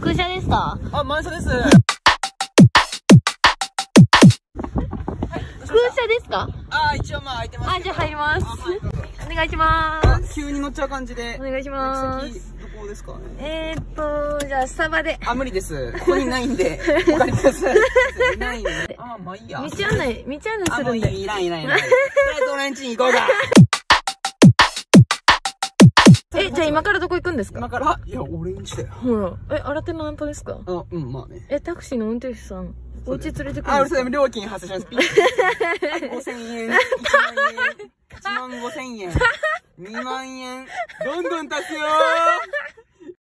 空車ですか？あ、満車です。空車ですか？あ、一応まあ空いてますあ。じゃあ入ります。はいお願いしまあす。急に乗っちゃう感じで。お願いしま先す。どこですかね？えーっと、じゃあスタバで。あ、無理です。ここにないんで、お借りください。ないん で。あ、まあいいや。道案内、道案内あ、するんで。もういい、いらんいらんいらん。とり あえず俺ん家に行こうか。今からどこ行くんですか？今から、いや、俺ん家だよ。ほら。え、新手のナンパですか？あ、うん、まあね。え、タクシーの運転手さん、お家連れてくるんですかそれ料金発生します。ピッ。5000円、1万円、1万5000円、2万円、どんどん足すよー